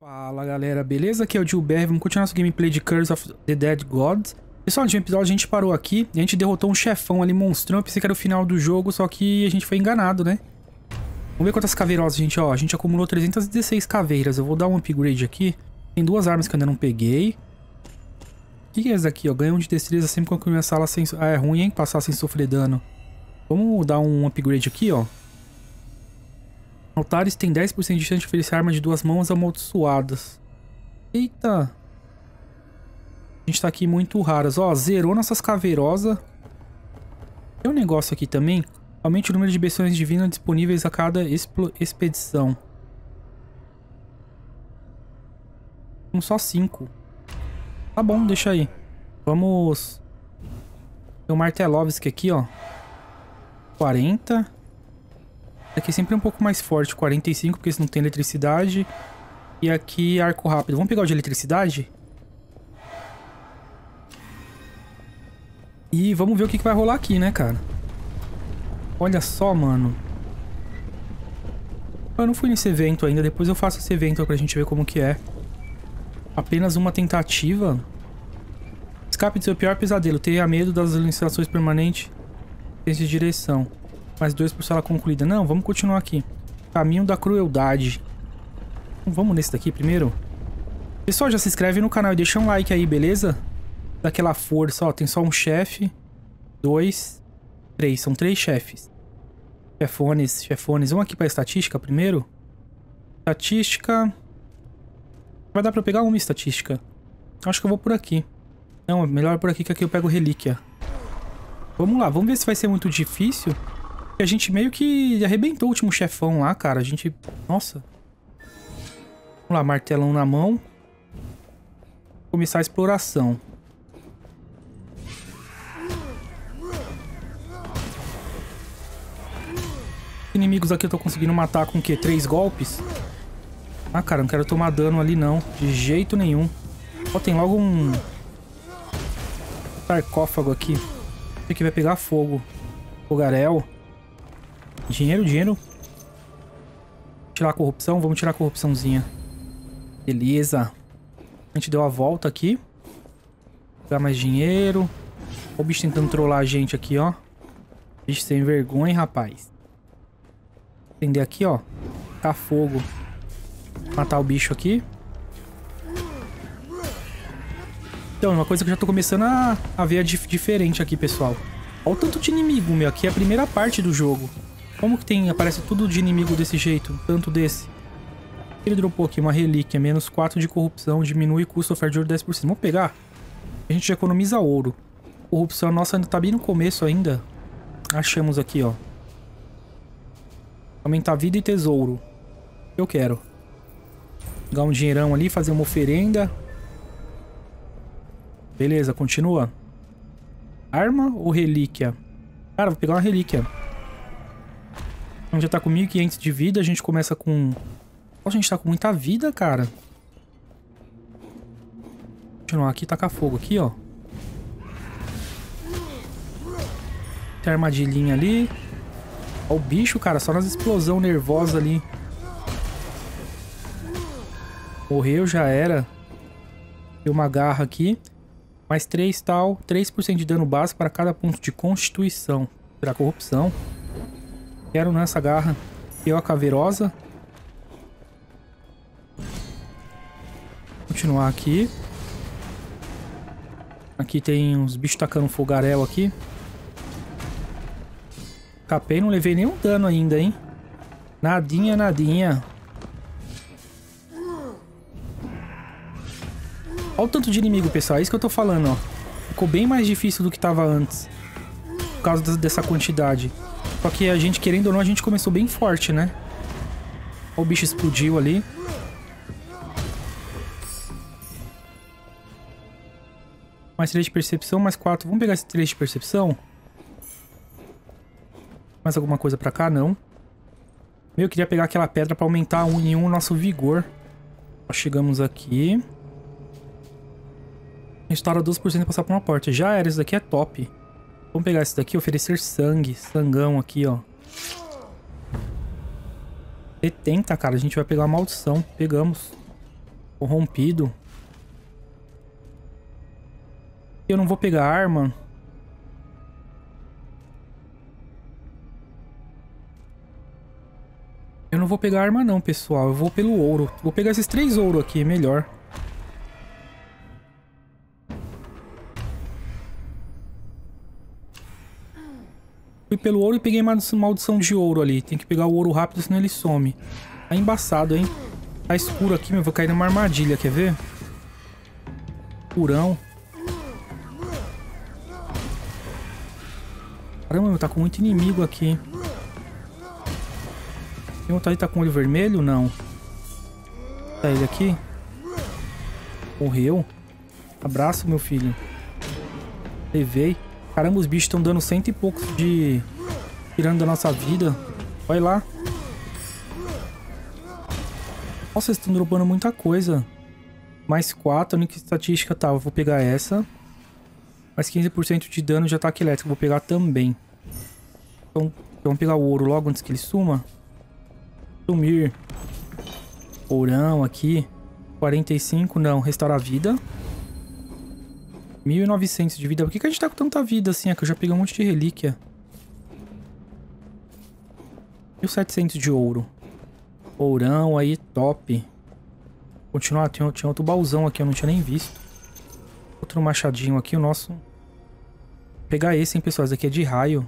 Fala galera, beleza? Aqui é o Gilbert, vamos continuar nosso gameplay de Curse of the Dead Gods. Pessoal, no episódio a gente parou aqui e a gente derrotou um chefão ali monstrão, eu pensei que era o final do jogo, só que a gente foi enganado, né? Vamos ver quantas caveirosas, gente, ó, a gente acumulou 316 caveiras, eu vou dar um upgrade aqui. Tem duas armas que eu ainda não peguei. O que, é isso daqui, ó? Ganha um de destreza sempre que eu começar lá sem... Ah, é ruim, hein? Passar sem sofrer dano. Vamos dar um upgrade aqui, ó. Altares tem 10% de chance de oferecer arma de duas mãos amaldiçoadas. Eita. A gente tá aqui muito raras. Ó, zerou nossas caveirosas. Tem um negócio aqui também. Aumente o número de bestiões divinas disponíveis a cada expedição. São só 5. Tá bom, deixa aí. Vamos... Tem o Martelovski aqui, ó. 40. Aqui sempre é um pouco mais forte, 45, porque esse não tem eletricidade. E aqui arco rápido. Vamos pegar o de eletricidade? E vamos ver o que, que vai rolar aqui, né, cara? Olha só, mano. Eu não fui nesse evento ainda, depois eu faço esse evento pra gente ver como que é. Apenas uma tentativa. Escape do seu pior pesadelo. Tenha medo das alucinações permanentes. Pense de direção. Mais dois por sala concluída. Não, vamos continuar aqui. Caminho da crueldade. Vamos nesse daqui primeiro. Pessoal, já se inscreve no canal e deixa um like aí, beleza? Daquela força, ó. Tem só um chefe. Dois. Três. São três chefes. Chefones, chefones. Vamos aqui pra estatística primeiro. Estatística. Vai dar pra eu pegar uma estatística. Acho que eu vou por aqui. Não, melhor por aqui que aqui eu pego relíquia. Vamos lá, vamos ver se vai ser muito difícil. A gente meio que arrebentou o último chefão lá, cara. A gente... Nossa. Vamos lá, martelão na mão. Começar a exploração. Inimigos aqui eu tô conseguindo matar com o quê? Três golpes? Ah, cara, não quero tomar dano ali não. De jeito nenhum. Ó, tem logo um... Sarcófago aqui. Esse aqui vai pegar fogo. Fogarel. Dinheiro, dinheiro. Tirar a corrupção. Vamos tirar a corrupçãozinha. Beleza. A gente deu a volta aqui. Pegar mais dinheiro. Olha o bicho tentando trollar a gente aqui, ó. Bicho sem vergonha, rapaz. Prender aqui, ó. Ficar fogo. Matar o bicho aqui. Então, uma coisa que eu já tô começando a, a ver diferente aqui, pessoal. Olha o tanto de inimigo, meu. Aqui é a primeira parte do jogo. Como que tem, aparece tudo de inimigo desse jeito, tanto desse? Ele dropou aqui uma relíquia, menos 4 de corrupção, diminui o custo oferta de ouro 10%. Vamos pegar? A gente economiza ouro. Corrupção nossa ainda tá bem no começo ainda. Achamos aqui, ó. Aumentar vida e tesouro. Eu quero. Pegar um dinheirão ali, fazer uma oferenda. Beleza, continua. Arma ou relíquia? Cara, vou pegar uma relíquia. A gente já tá com 1.500 de vida, a gente começa com... A gente tá com muita vida, cara. Continuar aqui, tacar fogo aqui, ó. Tem a armadilhinha ali. Ó o bicho, cara, só nas explosão nervosa ali. Morreu, já era. Tem uma garra aqui. Mais 3 tal. 3% de dano básico para cada ponto de constituição. Será corrupção. Quero nessa garra. Eu a caveirosa. Continuar aqui. Aqui tem uns bichos tacando fogaréu aqui. Capei, não levei nenhum dano ainda, hein? Nadinha, nadinha. Olha o tanto de inimigo, pessoal. É isso que eu tô falando, ó. Ficou bem mais difícil do que tava antes. Por causa dessa quantidade. Só que a gente, querendo ou não, a gente começou bem forte, né? O bicho explodiu ali. Mais 3 de percepção, mais 4. Vamos pegar esse 3 de percepção? Mais alguma coisa pra cá? Não. Eu queria pegar aquela pedra pra aumentar um em um o nosso vigor. Ó, chegamos aqui. Restaura 12% e passar por uma porta. Já era, isso daqui é top. Vamos pegar esse daqui, oferecer sangue. Sangão aqui, ó. 70, cara. A gente vai pegar maldição. Pegamos. Corrompido. Eu não vou pegar arma. Eu não vou pegar arma não, pessoal. Eu vou pelo ouro. Vou pegar esses três ouro aqui, é melhor. Fui pelo ouro e peguei maldição de ouro ali. Tem que pegar o ouro rápido, senão ele some. Tá embaçado, hein? Tá escuro aqui, mas vou cair numa armadilha, quer ver? Curão. Caramba, tá com muito inimigo aqui. Tem outro ali tá com olho vermelho? Não. Tá ele aqui? Morreu? Abraço, meu filho. Levei. Caramba, os bichos estão dando cento e poucos de... Tirando da nossa vida. Olha lá. Nossa, eles estão dropando muita coisa. Mais 4, a única estatística tá. Vou pegar essa. Mais 15% de dano de ataque elétrico. Vou pegar também. Então, vamos pegar o ouro logo antes que ele suma. Sumir. Ourão aqui. 45, não. Restaurar a vida. 1900 de vida. Por que, que a gente tá com tanta vida assim? É que eu já peguei um monte de relíquia. 1700 de ouro. Ourão aí, top. Continuar, tinha, tinha outro baúzão aqui, eu não tinha nem visto. Outro machadinho aqui, o nosso... Pegar esse, hein, pessoal. Esse aqui é de raio.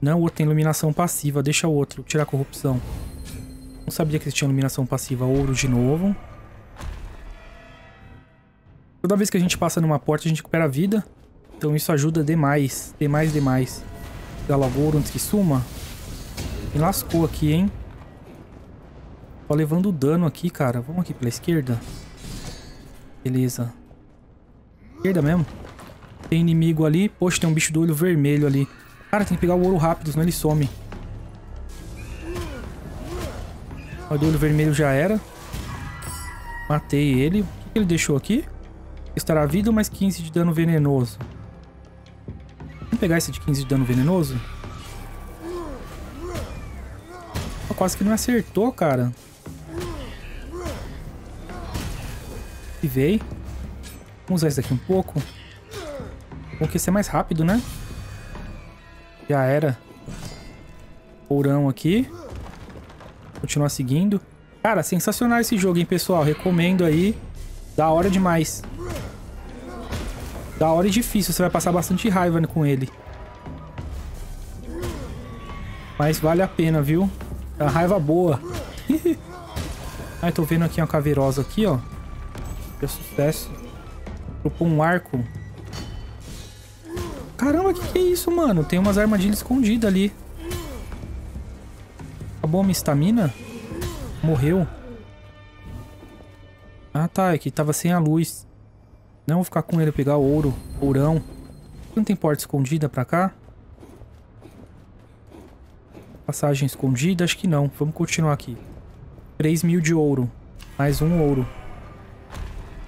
Não, o outro tem iluminação passiva. Deixa o outro, tirar a corrupção. Não sabia que tinha iluminação passiva. Ouro de novo. Toda vez que a gente passa numa porta, a gente recupera a vida. Então isso ajuda demais. Demais, demais. Pegar logo ouro antes que suma. Me lascou aqui, hein? Tô levando dano aqui, cara. Vamos aqui pela esquerda. Beleza. Esquerda mesmo. Tem inimigo ali. Poxa, tem um bicho do olho vermelho ali. Cara, tem que pegar o ouro rápido, senão ele some. O do olho vermelho já era. Matei ele. O que ele deixou aqui? Estará a vida mais 15 de dano venenoso. Vamos pegar esse de 15 de dano venenoso? Oh, quase que não acertou, cara. Ativei. Vamos usar esse daqui um pouco. Bom que esse é mais rápido, né? Já era. Ourão aqui. Continuar seguindo. Cara, sensacional esse jogo, hein, pessoal? Recomendo aí. Da hora demais. Da hora e difícil. Você vai passar bastante raiva com ele. Mas vale a pena, viu? É uma raiva boa. Ai, tô vendo aqui uma caveirosa aqui, ó. Que sucesso. Propôs um arco. Caramba, que que é isso, mano? Tem umas armadilhas escondidas ali. Acabou a minha estamina? Morreu. Ah, tá. É que tava sem a luz. Não vou ficar com ele, pegar ouro. Ourão. Não tem porta escondida pra cá? Passagem escondida? Acho que não. Vamos continuar aqui. 3 mil de ouro. Mais um ouro.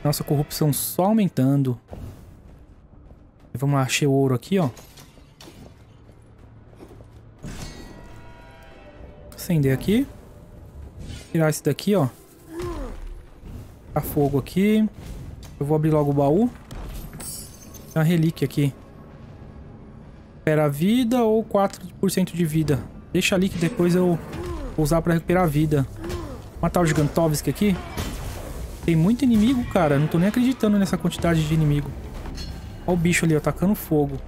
Nossa corrupção só aumentando. Vamos lá, achei ouro aqui, ó. Acender aqui. Tirar esse daqui, ó. A fogo aqui. Eu vou abrir logo o baú. Tem uma relíquia aqui. Recupera vida ou 4% de vida. Deixa ali que depois eu vou usar pra recuperar a vida. Matar o Gigantovski aqui. Tem muito inimigo, cara. Não tô nem acreditando nessa quantidade de inimigo. Olha o bicho ali, ó, fogo.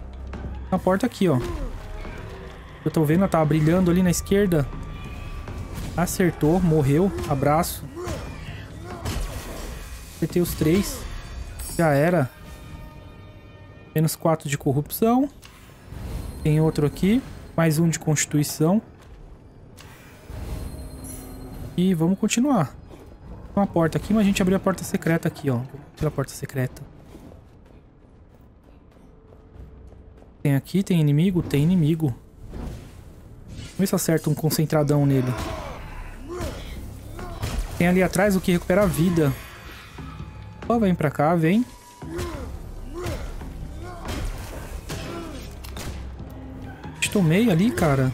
Na porta aqui, ó. Eu tô vendo, ela tava brilhando ali na esquerda. Acertou, morreu. Abraço. Acertei os três. Já era. Menos quatro de corrupção. Tem outro aqui. Mais um de constituição. E vamos continuar. Uma porta aqui, mas a gente abriu a porta secreta aqui, ó. Vou tirar a porta secreta. Tem aqui, tem inimigo? Tem inimigo. Vamos ver se acerta um concentradão nele. Tem ali atrás o que recupera a vida. Vem pra cá, vem. Tomei ali, cara.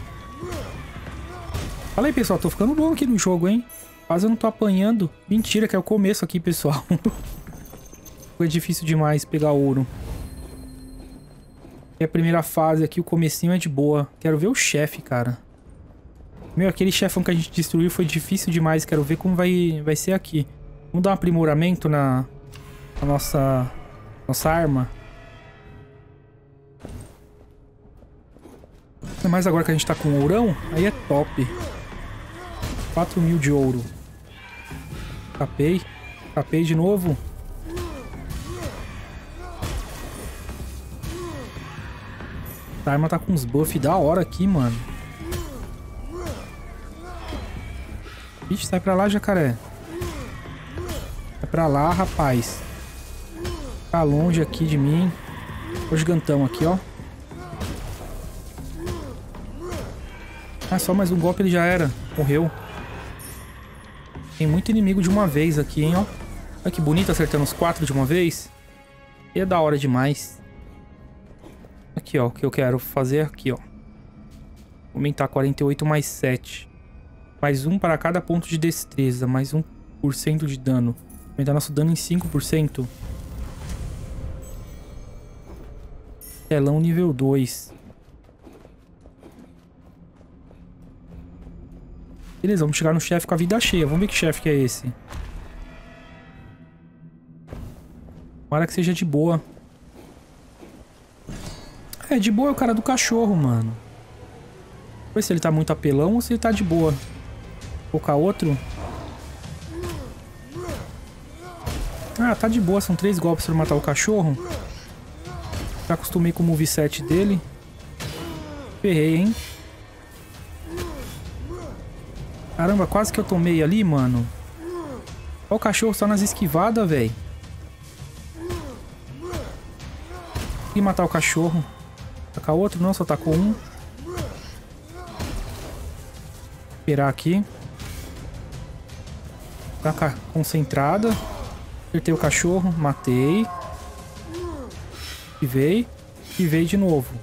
Fala aí, pessoal. Tô ficando bom aqui no jogo, hein? Quase eu não tô apanhando. Mentira, que é o começo aqui, pessoal. Foi difícil demais pegar ouro. E a primeira fase aqui, o comecinho é de boa. Quero ver o chefe, cara. Meu, aquele chefão que a gente destruiu foi difícil demais. Quero ver como vai, vai ser aqui. Vamos dar um aprimoramento na, na nossa, nossa arma. Mas agora que a gente tá com ourão, aí é top. 4 mil de ouro. Capei. Capei de novo. A arma tá com uns buffs da hora aqui, mano. Ixi, sai pra lá, jacaré. Sai pra lá, rapaz. Tá longe aqui de mim. O gigantão aqui, ó. Ah, só mais um golpe ele já era. Morreu. Tem muito inimigo de uma vez aqui, hein, ó. Olha que bonito acertando os quatro de uma vez. E é da hora demais. Aqui, ó, o que eu quero fazer aqui, ó. Aumentar 48 mais 7. Mais um para cada ponto de destreza. Mais 1% de dano. Aumentar nosso dano em 5%. Telão nível 2. Beleza, vamos chegar no chefe com a vida cheia. Vamos ver que chefe que é esse. Tomara que seja de boa. É, de boa é o cara do cachorro, mano. Vamos ver se ele tá muito apelão ou se ele tá de boa. Vou colocar outro. Ah, tá de boa. São três golpes pra matar o cachorro. Já acostumei com o moveset dele. Ferrei, hein? Caramba, quase que eu tomei ali, mano. Olha o cachorro só nas esquivadas, velho. E matar o cachorro. Tacar outro? Não, só tacou um. Esperar aqui. Tacar concentrada. Acertei o cachorro. Matei. E veio. Veio de novo.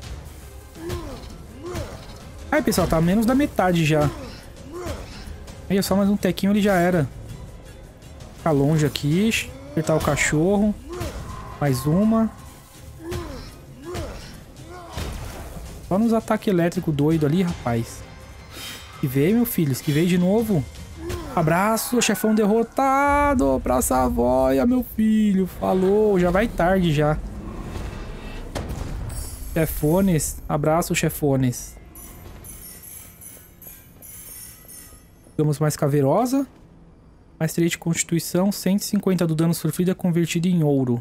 Aí, pessoal, tá menos da metade já. Aí é só mais um tequinho ele já era. Ficar longe aqui. Apertar o cachorro. Mais uma. Só nos ataques elétricos doido ali, rapaz. Esquivei, meu filho. Esquivei de novo. Abraço, chefão derrotado. Pra Savoia, meu filho. Falou. Já vai tarde já. Chefones. Abraço, chefones. Ficamos mais caverosa. Mais 3 de constituição. 150 do dano sofrido é convertido em ouro.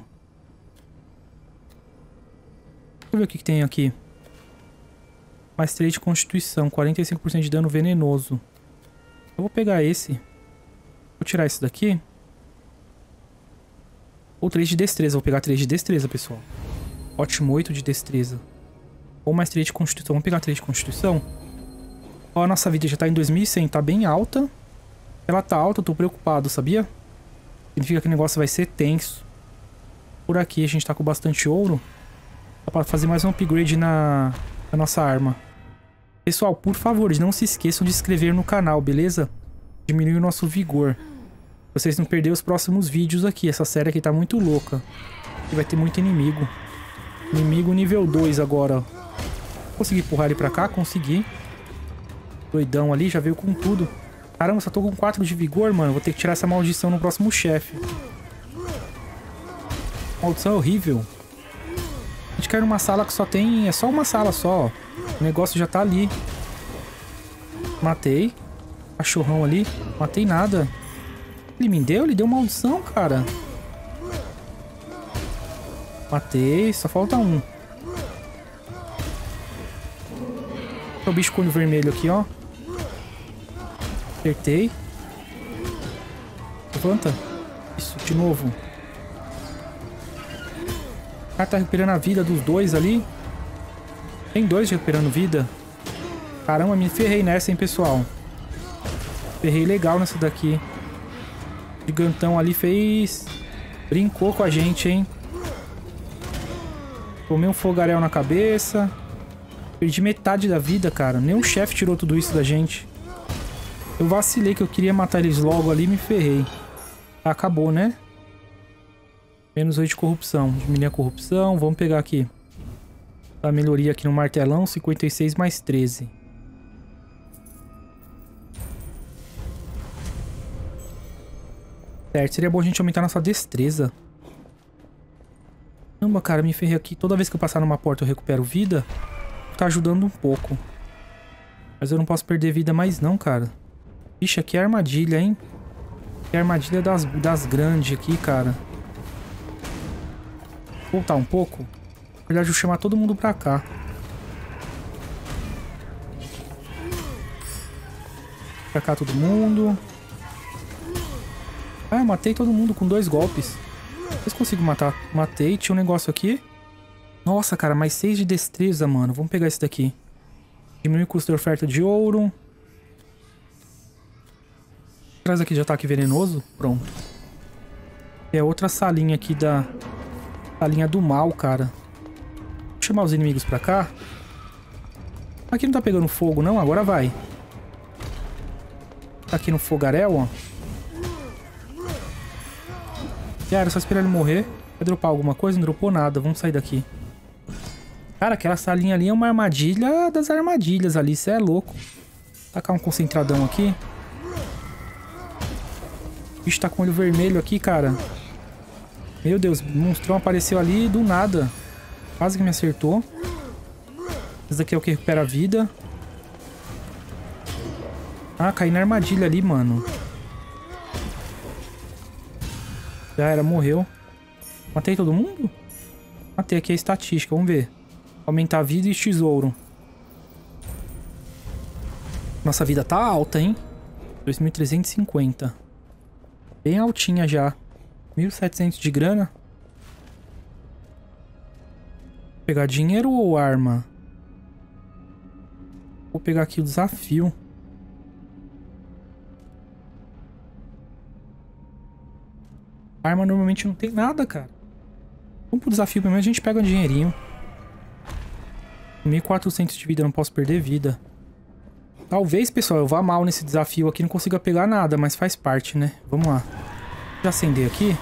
Deixa eu ver o que, que tem aqui. Mais 3 de constituição. 45% de dano venenoso. Eu vou pegar esse. Vou tirar esse daqui. Ou 3 de destreza. Vou pegar 3 de destreza, pessoal. Ótimo, 8 de destreza. Ou 3 de constituição. Vamos pegar 3 de constituição. Ó, a nossa vida já tá em 2100, tá bem alta. Ela tá alta, eu tô preocupado, sabia? Significa que o negócio vai ser tenso. Por aqui a gente tá com bastante ouro. Dá pra fazer mais um upgrade na, na nossa arma. Pessoal, por favor, não se esqueçam de inscrever no canal, beleza? Diminui o nosso vigor. Vocês não perderem os próximos vídeos aqui. Essa série aqui tá muito louca. E vai ter muito inimigo. Inimigo nível 2 agora. Consegui empurrar ele pra cá? Consegui. Doidão ali, já veio com tudo. Caramba, só tô com 4 de vigor, mano. Vou ter que tirar essa maldição no próximo chefe. Maldição é horrível. A gente cai numa sala que só tem... É só uma sala só. O negócio já tá ali. Matei. Cachorrão ali. Matei nada. Ele me deu? Ele deu maldição, cara. Matei. Só falta um. O bicho com vermelho aqui, ó. Acertei. Levanta. Isso, de novo. O cara tá recuperando a vida dos dois ali. Tem dois recuperando vida. Caramba, me ferrei nessa, hein, pessoal. Ferrei legal nessa daqui. O gigantão ali fez... Brincou com a gente, hein. Tomei um fogaréu na cabeça. Perdi metade da vida, cara. Nem o chefe tirou tudo isso da gente. Eu vacilei que eu queria matar eles logo ali e me ferrei. Acabou, né? Menos 8 de corrupção. Diminuir a corrupção. Vamos pegar aqui. A melhoria aqui no martelão. 56 mais 13. Certo, seria bom a gente aumentar nossa destreza. Caramba, cara, me ferrei aqui. Toda vez que eu passar numa porta eu recupero vida. Tá ajudando um pouco. Mas eu não posso perder vida mais não, cara. Ixi, aqui é armadilha, hein? Aqui é armadilha das, das grandes aqui, cara. Voltar um pouco. Na verdade, eu vou chamar todo mundo pra cá. Pra cá todo mundo. Ah, eu matei todo mundo com dois golpes. Se consigo matar. Matei. Tinha um negócio aqui. Nossa, cara, mais seis de destreza, mano. Vamos pegar esse daqui. Diminui o custo de oferta de ouro. Traz aqui de ataque venenoso. Pronto. É outra salinha aqui da... Salinha do mal, cara. Vou chamar os inimigos pra cá. Aqui não tá pegando fogo, não? Agora vai. Tá aqui no fogaréu, ó. Era só esperar ele morrer. Vai dropar alguma coisa? Não dropou nada. Vamos sair daqui. Cara, aquela salinha ali é uma armadilha das armadilhas ali. Isso é louco. Tacar um concentradão aqui. O bicho tá com olho vermelho aqui, cara. Meu Deus, o monstrão apareceu ali do nada. Quase que me acertou. Esse daqui é o que recupera a vida. Ah, caí na armadilha ali, mano. Já era, morreu. Matei todo mundo? Matei aqui a estatística, vamos ver. Aumentar vida e tesouro. Nossa vida tá alta, hein? 2.350. Bem altinha já. 1.700 de grana. Vou pegar dinheiro ou arma? Vou pegar aqui o desafio. Arma normalmente não tem nada, cara. Vamos pro desafio, pelo menos a gente pega um dinheirinho. 1.400 de vida, não posso perder vida. Talvez, pessoal, eu vá mal nesse desafio aqui, não consiga pegar nada, mas faz parte, né? Vamos lá. Vou acender aqui.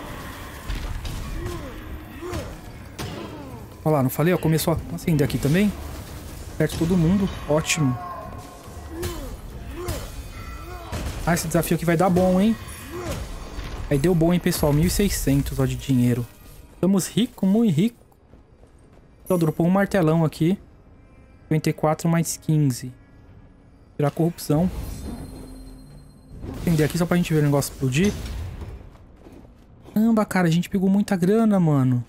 Olha lá, não falei? Ó, começou a acender aqui também. Perto todo mundo. Ótimo. Ah, esse desafio aqui vai dar bom, hein? Aí deu bom, hein, pessoal? 1.600 ó, de dinheiro. Estamos ricos, muito ricos. Só dropou um martelão aqui. 54 mais 15. Tirar corrupção. Vou acender aqui só pra gente ver o negócio explodir. Caramba, cara, a gente pegou muita grana, mano.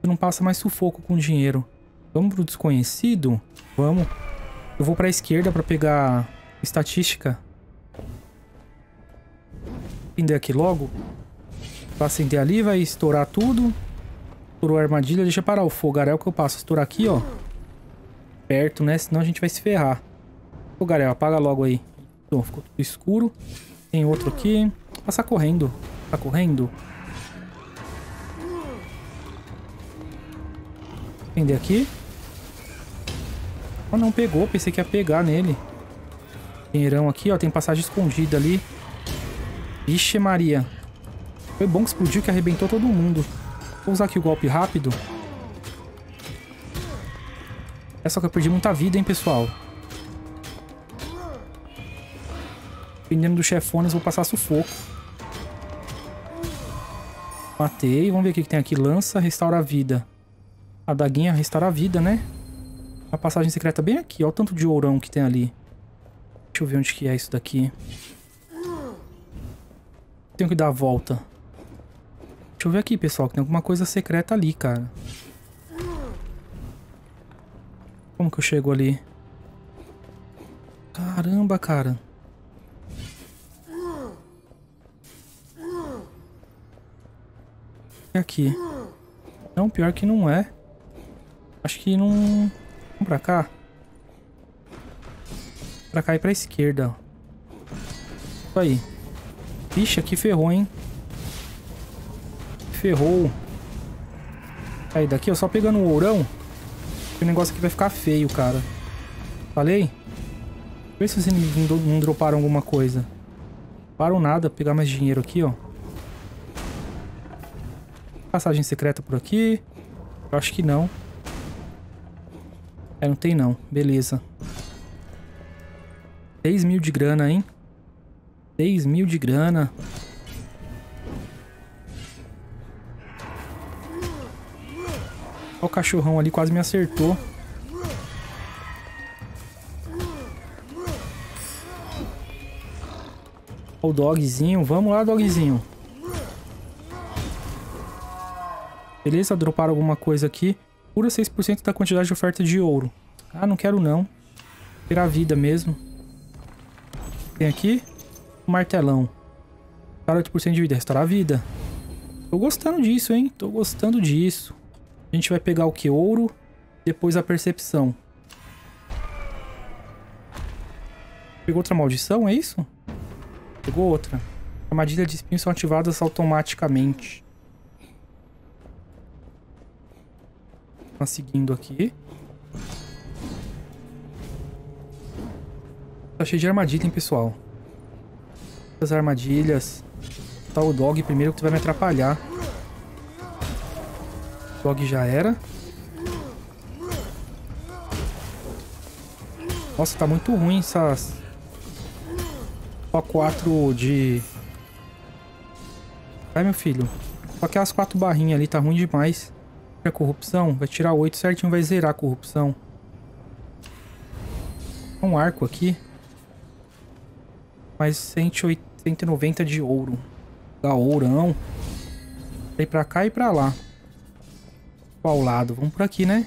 Você não passa mais sufoco com dinheiro. Vamos pro desconhecido? Vamos. Eu vou pra esquerda pra pegar estatística acender aqui logo. Pra acender ali, vai estourar tudo. Estourou a armadilha. Deixa parar o fogaréu que eu passo. Estourar aqui, ó. Perto, né? Senão a gente vai se ferrar. Fogaréu, apaga logo aí. Então, ficou tudo escuro. Tem outro aqui. Passar correndo. Tá correndo. Acender aqui. Oh, não pegou. Pensei que ia pegar nele. Dinheirão aqui, ó. Tem passagem escondida ali. Vixe Maria. Foi bom que explodiu que arrebentou todo mundo. Vou usar aqui o golpe rápido. É só que eu perdi muita vida, hein, pessoal. Dependendo dos chefones, vou passar sufoco. Matei. Vamos ver o que tem aqui. Lança, restaura a vida. A daguinha restaura a vida, né? A passagem secreta bem aqui. Olha o tanto de ourão que tem ali. Deixa eu ver onde que é isso daqui. Tenho que dar a volta. Deixa eu ver aqui, pessoal, que tem alguma coisa secreta ali, cara. Como que eu chego ali? Caramba, cara. E aqui? Não, pior que não é. Acho que não... Vamos pra cá? Pra cá e pra esquerda. Isso aí. Ixi, aqui ferrou, hein? Ferrou. Aí, daqui, ó, só pegando o ourão. O negócio aqui vai ficar feio, cara. Falei? Vê se vocês não, droparam alguma coisa. Param nada, pegar mais dinheiro aqui, ó. Passagem secreta por aqui. Eu acho que não. É, não tem não. Beleza. 6 mil de grana, hein? 6 mil de grana. Olha o cachorrão ali, quase me acertou. o dogzinho. Vamos lá, dogzinho. Beleza, droparam alguma coisa aqui. Pura 6% da quantidade de oferta de ouro. Ah, não quero não. Tirar a vida mesmo. Tem aqui martelão. 8% de vida, restaurar a vida. Tô gostando disso, hein? Tô gostando disso. A gente vai pegar o que? Ouro. Depois a percepção. Pegou outra maldição, é isso? Pegou outra. Armadilha de espinhos são ativadas automaticamente. Tá seguindo aqui. Tá cheio de armadilha, hein, pessoal. As armadilhas. Tá o dog primeiro que vai me atrapalhar. Dog já era. Nossa, tá muito ruim essas só quatro de... Vai, meu filho. Só aquelas quatro barrinhas ali, tá ruim demais. A corrupção, vai tirar oito certinho, vai zerar a corrupção. Um arco aqui. Mais 190 de ouro. Da ourão. Vai pra cá e pra lá. Qual lado? Vamos por aqui, né?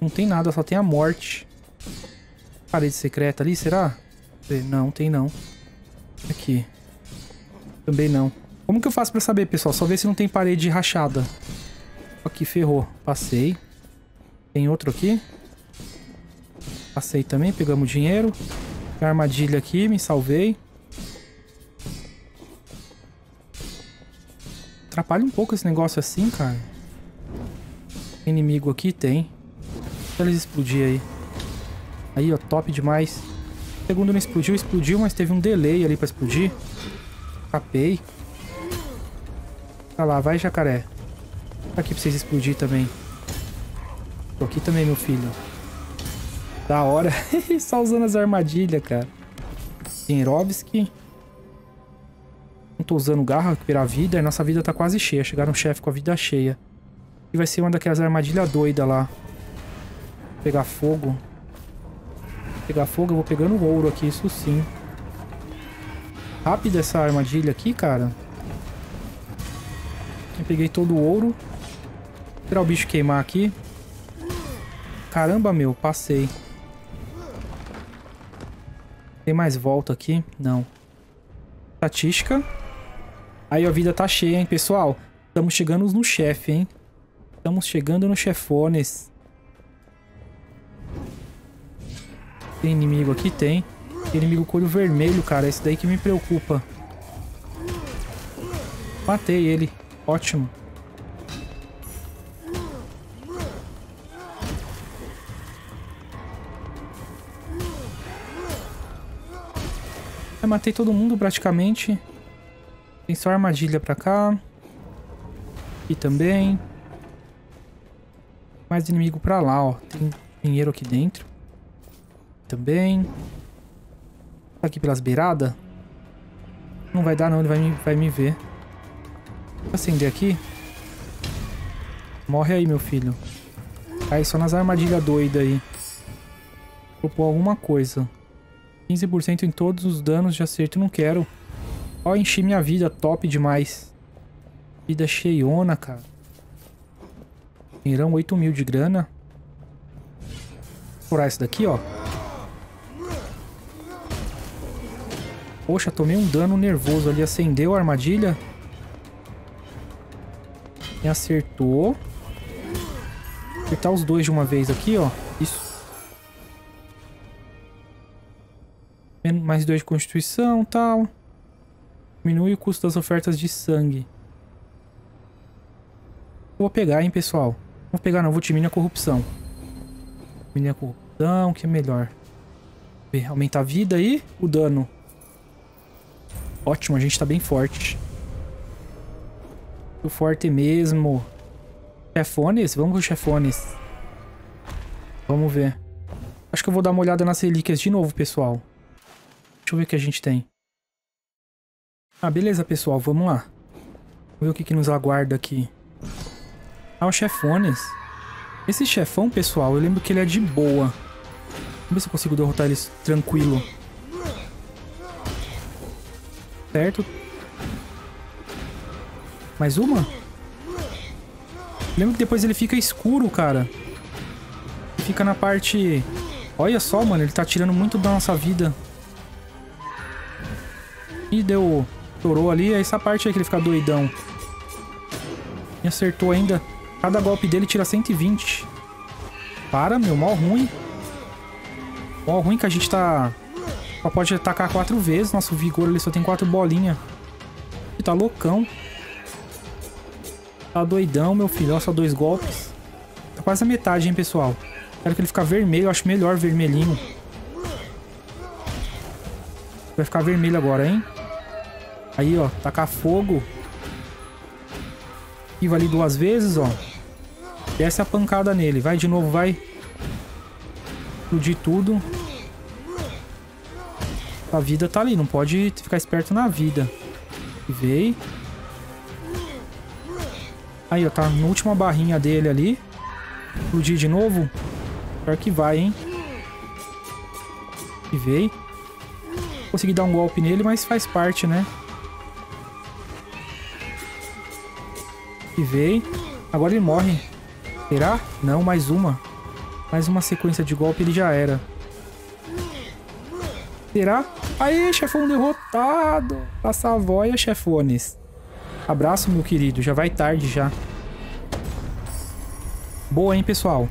Não tem nada, só tem a morte. Parede secreta ali, será? Não, tem não. Aqui. Também não. Como que eu faço pra saber, pessoal? Só ver se não tem parede rachada. Aqui, ferrou. Passei. Tem outro aqui. Passei também, pegamos dinheiro. Tem armadilha aqui, me salvei. Atrapalha um pouco esse negócio assim, cara. Inimigo aqui? Tem. Deixa eles explodir aí. Aí, ó, top demais segundo não explodiu, explodiu, mas teve um delay ali pra explodir. Capei. Tá lá, vai jacaré. Tá aqui pra vocês explodir também. Tô aqui também, meu filho. Da hora. Só usando as armadilhas, cara. Tenrovski. Tô usando garra pela vida. E nossa vida tá quase cheia. Chegaram um chefe com a vida cheia. E vai ser uma daquelas armadilhas doidas lá. Pegar fogo pegar fogo, eu vou pegando ouro aqui, isso sim. Rápida essa armadilha aqui, cara. Eu peguei todo o ouro. Vou esperar o bicho queimar aqui. Caramba, meu, passei. Tem mais volta aqui? Não. Estatística. Aí a vida tá cheia, hein, pessoal? Estamos chegando no chefe, hein? Estamos chegando no chefones. Tem inimigo aqui? Tem. Tem inimigo com olho vermelho, cara. Esse daí que me preocupa. Matei ele. Ótimo. Eu matei todo mundo praticamente. Tem só armadilha pra cá. Aqui também. Mais inimigo pra lá, ó. Tem dinheiro aqui dentro também. Tá aqui pelas beiradas. Não vai dar não, ele vai me, vai me ver. Vou acender aqui. Morre aí, meu filho. Aí, só nas armadilhas doidas aí. Propor alguma coisa. 15% em todos os danos de acerto. Não quero. Ó, enchi minha vida. Top demais. Vida cheiona, cara. Dinheirão 8 mil de grana. Vou curar esse daqui, ó. Poxa, tomei um dano nervoso ali. Acendeu a armadilha. E acertou. Acertar os dois de uma vez aqui, ó. Isso. Mais dois de constituição tal. Diminui o custo das ofertas de sangue. Vou pegar, hein, pessoal. Vou pegar não, vou diminuir a corrupção. Diminuir a corrupção, que é melhor. Ver, Aumenta a vida e o dano. Ótimo, a gente tá bem forte. Muito forte mesmo. Chefones? Vamos com chefones. Vamos ver. Acho que eu vou dar uma olhada nas relíquias de novo, pessoal. Deixa eu ver o que a gente tem. Ah, beleza, pessoal. Vamos lá. Vamos ver o que, que nos aguarda aqui. Ah, os chefones. Esse chefão, pessoal, eu lembro que ele é de boa. Vamos ver se eu consigo derrotar eles tranquilo. Certo. Mais uma? Lembro que depois ele fica escuro, cara. Fica na parte... Olha só, mano, ele tá tirando muito da nossa vida. Ih, deu... Torou ali, é essa parte aí que ele fica doidão. E acertou ainda. Cada golpe dele tira 120. Para, meu, mó ruim. Mó ruim que a gente tá... Só pode atacar quatro vezes. Nosso vigor ele só tem quatro bolinhas. E tá loucão. Tá doidão, meu filho. Olha só dois golpes. Tá quase a metade, hein, pessoal. Quero que ele fique vermelho. Eu acho melhor vermelhinho. Vai ficar vermelho agora, hein? Aí, ó. Tacar fogo. Esquiva ali duas vezes, ó. Desce a pancada nele. Vai de novo, vai. Explodir tudo. A vida tá ali. Não pode ficar esperto na vida. Veio. Aí, ó. Tá na última barrinha dele ali. Explodir de novo. Pior que vai, hein? Veio. Consegui dar um golpe nele, mas faz parte, né? E veio. Agora ele morre. Será? Não, mais uma. Mais uma sequência de golpe ele já era. Será? Aí, chefão derrotado. A Savoia, chefones. Abraço, meu querido. Já vai tarde já. Boa, hein, pessoal?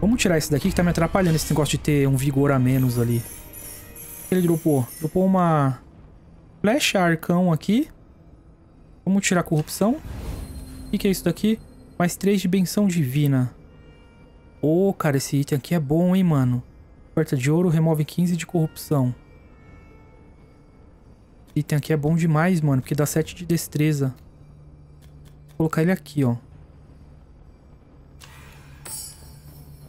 Vamos tirar esse daqui que tá me atrapalhando esse negócio de ter um vigor a menos ali. Ele dropou? Dropou uma flecha arcão aqui. Vamos tirar a corrupção. O que, que é isso daqui? Mais 3 de benção divina. Ô, oh, cara, esse item aqui é bom, hein, mano. Porta de ouro remove 15 de corrupção. Esse item aqui é bom demais, mano, porque dá 7 de destreza. Vou colocar ele aqui, ó.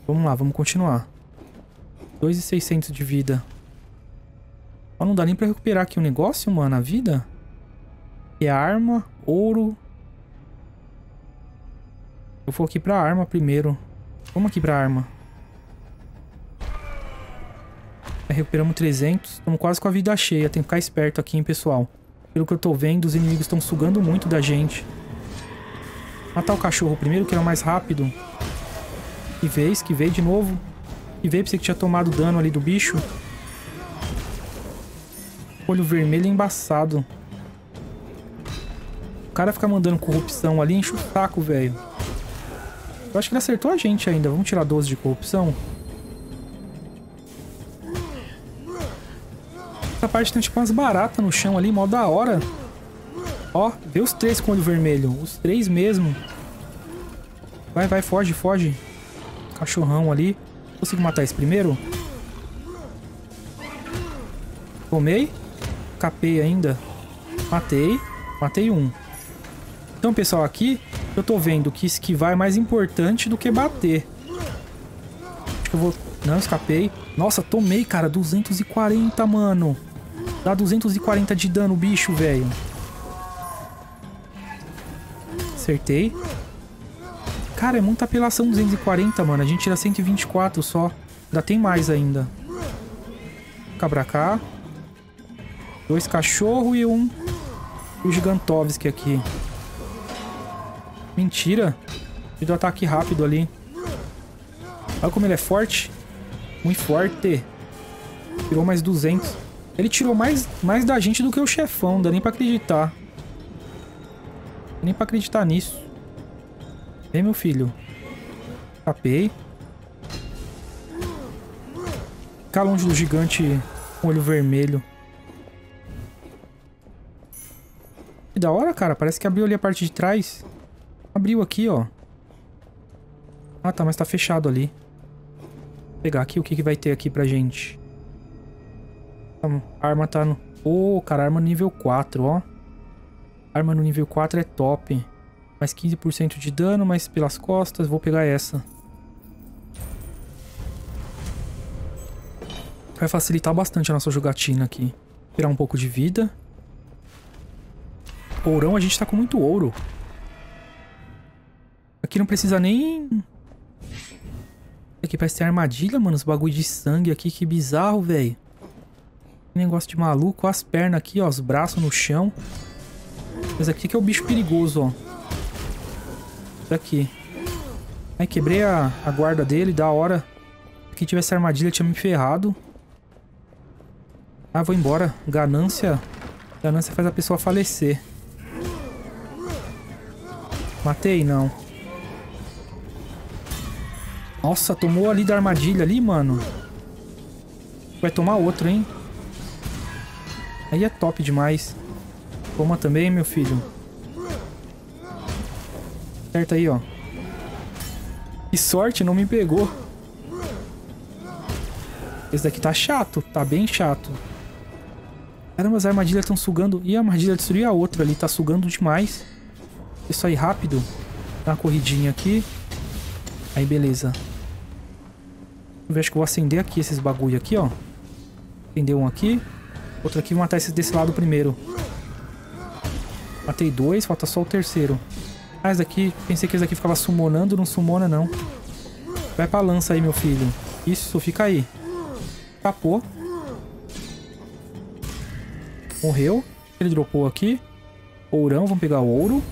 Vamos lá, vamos continuar. 2,600 de vida. Ó, não dá nem pra recuperar aqui o um negócio, mano, a vida. É arma, ouro. Eu vou aqui pra arma primeiro. Vamos aqui pra arma. recuperamos 300. Estamos quase com a vida cheia. Tem que ficar esperto aqui, hein, pessoal. Pelo que eu tô vendo, os inimigos estão sugando muito da gente. Matar o cachorro primeiro, que era mais rápido. Que veio de novo. Que veio, pensei que tinha tomado dano ali do bicho. Olho vermelho embaçado. O cara fica mandando corrupção ali, enche o saco, velho. Eu acho que ele acertou a gente ainda. Vamos tirar 12 de corrupção. Essa parte tem tipo umas baratas no chão ali, mó da hora. Ó, vê os três com olho vermelho. Os três mesmo. Vai, vai, foge, foge. Cachorrão ali. Consigo matar esse primeiro? Tomei. Capei ainda. Matei. Matei um. Então, pessoal, aqui eu tô vendo que esquivar é mais importante do que bater. Acho que eu vou... Não, escapei. Nossa, tomei, cara. 240, mano. Dá 240 de dano bicho, velho. Acertei. Cara, é muita apelação 240, mano. A gente tira 124 só. Ainda tem mais ainda. Cá pra cá. Dois cachorros e um... O Gigantovski aqui. Mentira. Ele deu ataque rápido ali. Olha como ele é forte. Muito forte. Tirou mais 200. Ele tirou mais, mais da gente do que o chefão. Não dá nem pra acreditar. Nem pra acreditar nisso. Vem, meu filho. Capei. Ficar longe do gigante com olho vermelho. Que da hora, cara. Parece que abriu ali a parte de trás. Abriu aqui, ó. Ah, tá. Mas tá fechado ali. Vou pegar aqui o que, que vai ter aqui pra gente. A arma tá no... Ô, oh, cara, arma nível 4, ó. Arma no nível 4 é top. Mais 15% de dano, mas pelas costas. Vou pegar essa. Vai facilitar bastante a nossa jogatina aqui. Tirar um pouco de vida. Ourão, a gente tá com muito ouro. Aqui não precisa nem... Aqui parece ter armadilha, mano. Os bagulho de sangue aqui. Que bizarro, velho. Negócio de maluco. As pernas aqui, ó. Os braços no chão. Mas aqui que é o bicho perigoso, ó. Daqui. Aí quebrei a, a guarda dele. Da hora. Se tivesse armadilha, tinha me ferrado. Ah, vou embora. Ganância. Ganância faz a pessoa falecer. Matei? Não. Nossa, tomou ali da armadilha ali, mano. Vai tomar outro, hein? Aí é top demais. Toma também, meu filho. Certo aí, ó. Que sorte, não me pegou. Esse daqui tá chato. Tá bem chato. Caramba, as armadilhas estão sugando. E a armadilha destruiu a outra ali. Tá sugando demais. Isso aí rápido. Dá uma corridinha aqui. Aí, beleza. Eu acho que vou acender aqui esses bagulho aqui, ó. Acender um aqui. Outro aqui, vou matar esses desse lado primeiro. Matei dois, falta só o terceiro. Ah, esse daqui, pensei que esse daqui ficava summonando, não summona não. Vai pra lança aí, meu filho. Isso, fica aí. Capou. Morreu. Ele dropou aqui. Ourão, vamos pegar o ouro.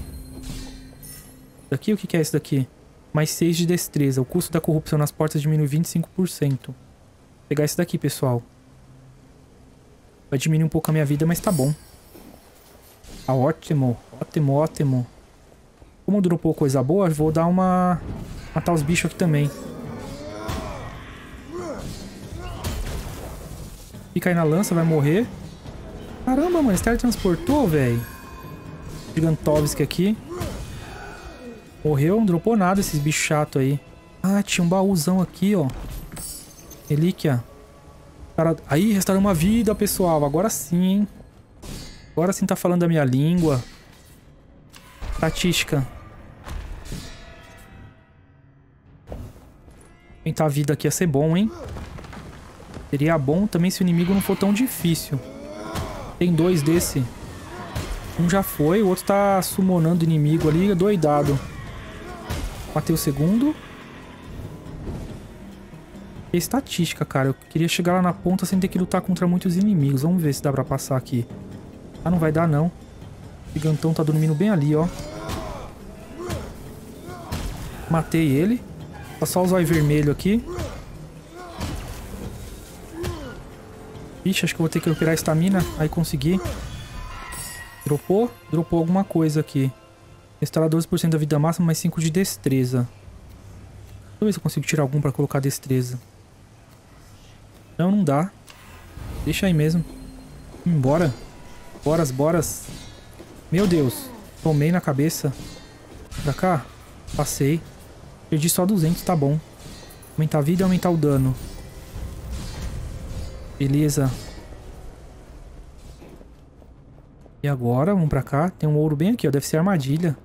Daqui, o que, que é esse daqui? Mais 6 de destreza. O custo da corrupção nas portas diminui 25%. Vou pegar esse daqui, pessoal. Vai diminuir um pouco a minha vida, mas tá bom. Tá ótimo. Ótimo, ótimo. Como dropou coisa boa, vou dar uma... Matar os bichos aqui também. Fica aí na lança, vai morrer. Caramba, mano, esse teletransportou, velho. Gigantovski aqui. Morreu, não dropou nada esses bichos chatos aí. Ah, tinha um baúzão aqui, ó. Relíquia. Cara... Aí, restaurou uma vida, pessoal. Agora sim, hein. Agora sim tá falando a minha língua. Estatística. Aumentar a vida aqui ia ser bom, hein. Seria bom também se o inimigo não for tão difícil. Tem dois desse. Um já foi, o outro tá summonando inimigo ali, doidado. Matei o segundo. É estatística, cara. Eu queria chegar lá na ponta sem ter que lutar contra muitos inimigos. Vamos ver se dá pra passar aqui. Ah, não vai dar, não. O gigantão tá dormindo bem ali, ó. Matei ele. Tá só o zóio vermelho aqui. Ixi, acho que eu vou ter que recuperar a estamina. Aí consegui. Dropou? Dropou alguma coisa aqui. Restaurar 12% da vida máxima, mais 5 de destreza. Deixa eu ver se eu consigo tirar algum pra colocar destreza. Não, não dá. Deixa aí mesmo. Embora. Boras, boras. Meu Deus. Tomei na cabeça. Pra cá. Passei. Perdi só 200, tá bom. Aumentar a vida e aumentar o dano. Beleza. E agora, vamos pra cá. Tem um ouro bem aqui, ó. Deve ser armadilha.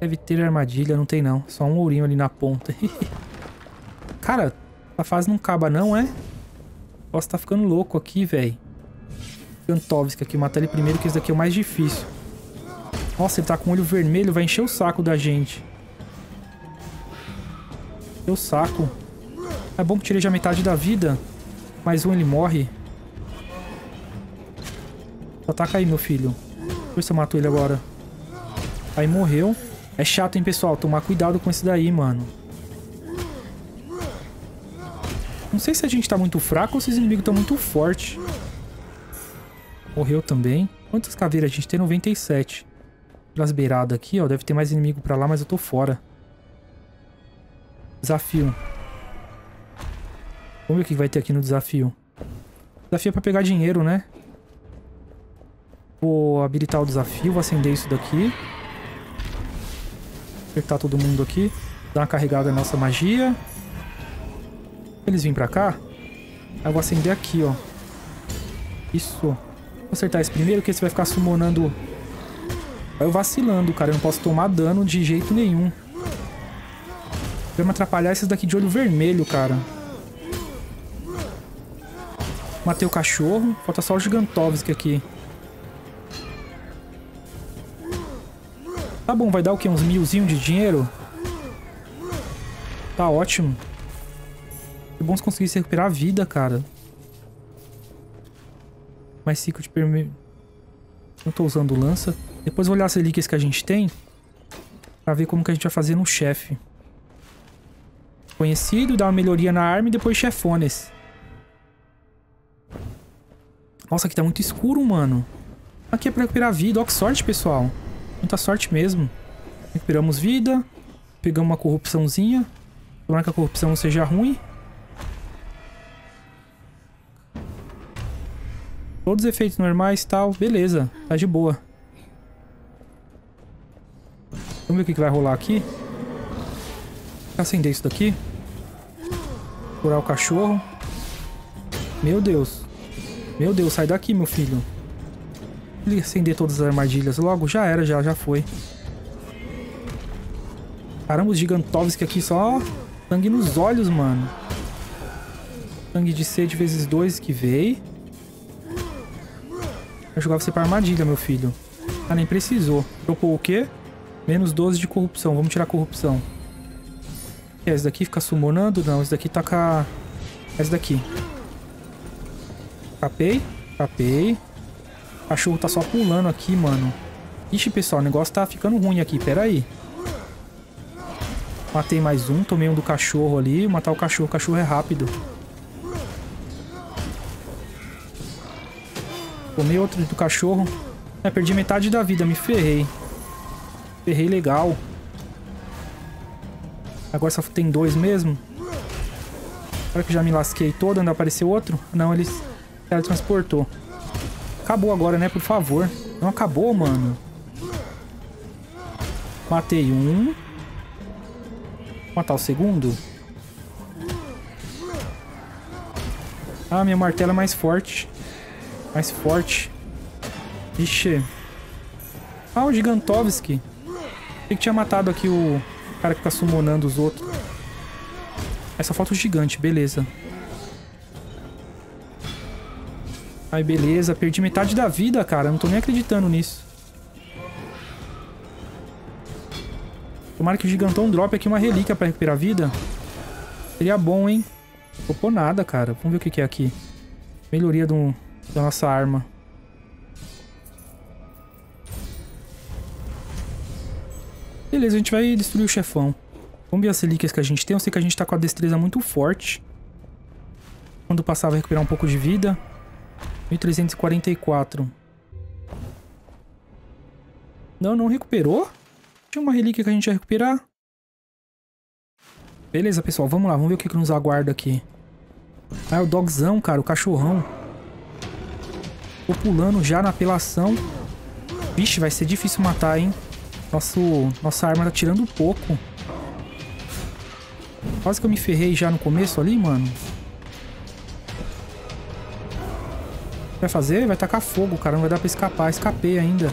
Deve ter armadilha, não tem não. Só um ourinho ali na ponta. Cara, a fase não acaba não, é? Posso tá ficando louco aqui, velho. Gantovski aqui, matar ele primeiro, que esse daqui é o mais difícil. Nossa, ele tá com o olho vermelho, vai encher o saco da gente. Encher o saco. É bom que tirei já metade da vida. Mais um ele morre. Ataca aí, meu filho. Deixa eu ver se eu mato ele agora. Aí morreu. É chato, hein, pessoal? Tomar cuidado com esse daí, mano. Não sei se a gente tá muito fraco ou se os inimigos estão muito fortes. Morreu também. Quantas caveiras a gente tem? 97. Pelas beiradas aqui, ó. Deve ter mais inimigo pra lá, mas eu tô fora. Desafio. Vamos ver o que vai ter aqui no desafio. Desafio é pra pegar dinheiro, né? Vou habilitar o desafio, vou acender isso daqui. Apertar todo mundo aqui. Dar uma carregada na nossa magia. Eles vêm pra cá. Eu vou acender aqui, ó. Isso. Vou acertar esse primeiro, que esse vai ficar summonando... Eu vacilando, cara. Eu não posso tomar dano de jeito nenhum. Vai me atrapalhar esses daqui de olho vermelho, cara. Matei o cachorro. Falta só o Gigantovski aqui. Tá bom, vai dar o quê? Uns milzinho de dinheiro? Tá ótimo. É bom se conseguir se recuperar a vida, cara. Mais ciclo de perme... Não tô usando lança. Depois vou olhar as relíquias que a gente tem. Pra ver como que a gente vai fazer no chefe. Conhecido, dá uma melhoria na arma e depois chefones. Nossa, aqui tá muito escuro, mano. Aqui é pra recuperar vida. Ó, que sorte, pessoal. Muita sorte mesmo. Recuperamos vida. Pegamos uma corrupçãozinha. Tomara que a corrupção seja ruim. Todos os efeitos normais tal. Beleza. Tá de boa. Vamos ver o que vai rolar aqui. Acender isso daqui. Curar o cachorro. Meu Deus. Meu Deus, sai daqui, meu filho. Ele acender todas as armadilhas logo? Já era, já, já foi. Caramba, os Gigantovski aqui só sangue nos olhos, mano. Sangue de sede vezes dois que veio. Vai jogar você pra armadilha, meu filho. Ah, nem precisou. Dropou o quê? Menos 12 de corrupção. Vamos tirar a corrupção. É, esse daqui fica summonando? Não, esse daqui tá com a... Esse daqui. Capei. Capei. Cachorro tá só pulando aqui, mano. Ixi, pessoal, o negócio tá ficando ruim aqui. Pera aí. Matei mais um. Tomei um do cachorro ali. Matar o cachorro. O cachorro é rápido. Tomei outro do cachorro. É, perdi metade da vida. Me ferrei. Ferrei legal. Agora só tem dois mesmo. Será que já me lasquei todo? Ainda apareceu outro? Não, ele teletransportou. Acabou agora, né? Por favor. Não acabou, mano. Matei um. Matar o segundo. Ah, minha martela é mais forte. Mais forte. Ixi. Ah, o Gigantovski. Tem que tinha matado aqui o cara que fica summonando os outros. É só falta o gigante, beleza. Ai, beleza. Perdi metade da vida, cara. Não tô nem acreditando nisso. Tomara que o gigantão drop aqui uma relíquia pra recuperar a vida. Seria bom, hein? Topou nada, cara. Vamos ver o que, que é aqui. Melhoria do, da nossa arma. Beleza, a gente vai destruir o chefão. Vamos ver as relíquias que a gente tem. Eu sei que a gente tá com a destreza muito forte. Quando passar vai recuperar um pouco de vida. 1344. Não, não recuperou? Tinha uma relíquia que a gente ia recuperar. Beleza, pessoal. Vamos lá. Vamos ver o que, que nos aguarda aqui. Ah, é o dogzão, cara. O cachorrão. Tô pulando já na apelação. Vixe, vai ser difícil matar, hein? Nosso, nossa arma tá tirando um pouco. Quase que eu me ferrei já no começo ali, mano. Vai fazer? Vai tacar fogo, cara. Não vai dar pra escapar. Escapei ainda.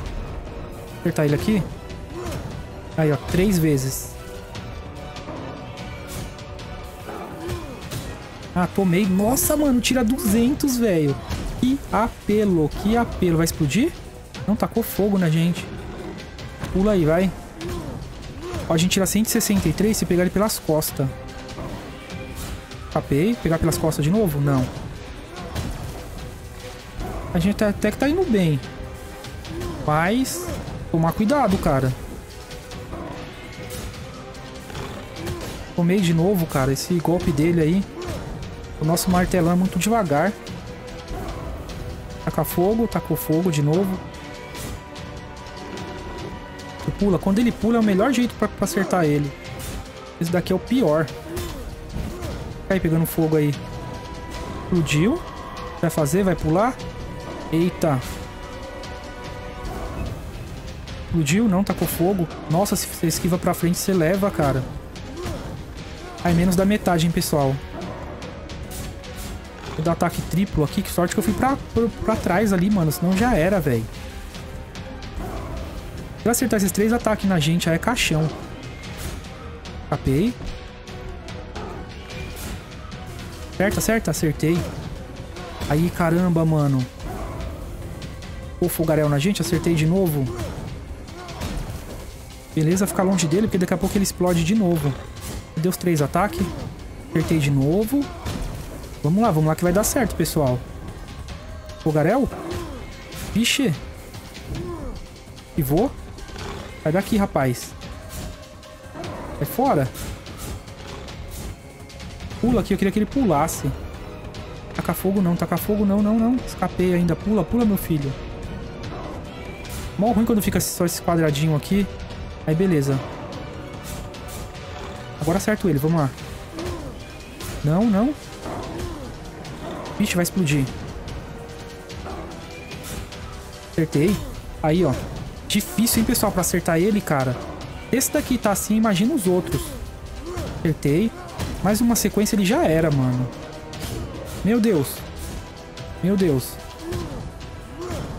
Apertar ele aqui. Aí, ó. Três vezes. Ah, tomei. Nossa, mano. Tira 200, velho. Que apelo. Que apelo. Vai explodir? Não, tacou fogo na gente. Pula aí, vai. Ó, a gente tira 163 se pegar ele pelas costas. Capei. Pegar pelas costas de novo? Não. A gente tá, até que tá indo bem. Mas... Tomar cuidado, cara. Tomei de novo, cara. Esse golpe dele aí. O nosso martelão é muito devagar. Taca fogo, tacou fogo de novo. E pula. Quando ele pula é o melhor jeito pra, pra acertar ele. Esse daqui é o pior. Cai pegando fogo aí. Explodiu. Vai fazer, vai pular. Eita. Explodiu? Não, tacou fogo. Nossa, se você esquiva pra frente, você leva, cara. Aí, menos da metade, hein, pessoal. Vou dar ataque triplo aqui. Que sorte que eu fui pra, pra, pra trás ali, mano. Senão já era, velho. Se acertar esses três ataques na gente, aí é caixão. Capei. Acerta, acerta. Acertei. Aí, caramba, mano. O fogaréu na gente. Acertei de novo. Beleza, ficar longe dele, porque daqui a pouco ele explode de novo. Deu os três ataques. Acertei de novo. Vamos lá, vamos lá que vai dar certo, pessoal. Fogaréu? Vixe. E vou. Sai daqui, rapaz. Sai fora. Pula aqui, eu queria que ele pulasse. Taca fogo não, taca fogo não, não, não. Escapei ainda. Pula, pula, meu filho. Mó ruim quando fica só esse quadradinho aqui. Aí, beleza. Agora acerto ele, vamos lá. Não, não. Vixe, vai explodir. Acertei. Aí, ó. Difícil, hein, pessoal, pra acertar ele, cara. Esse daqui tá assim, imagina os outros. Acertei. Mais uma sequência ele já era, mano. Meu Deus. Meu Deus.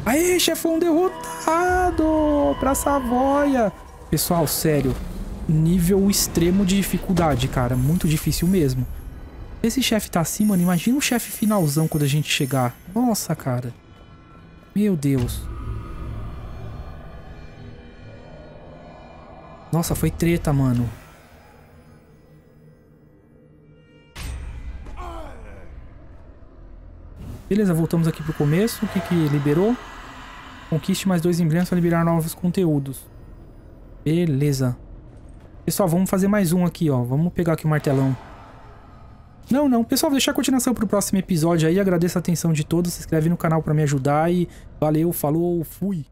Aê, chefão derrotado! Pra Savoia! Pessoal, sério. Nível extremo de dificuldade, cara. Muito difícil mesmo. Esse chefe tá assim, mano. Imagina o chefe finalzão quando a gente chegar. Nossa, cara. Meu Deus. Nossa, foi treta, mano. Beleza, voltamos aqui pro começo. O que que liberou? Conquiste mais dois emblemas para liberar novos conteúdos. Beleza. Pessoal, vamos fazer mais um aqui, ó. Vamos pegar aqui o martelão. Não, não. Pessoal, vou deixar a continuação pro próximo episódio aí. Agradeço a atenção de todos. Se inscreve no canal para me ajudar e valeu, falou, fui.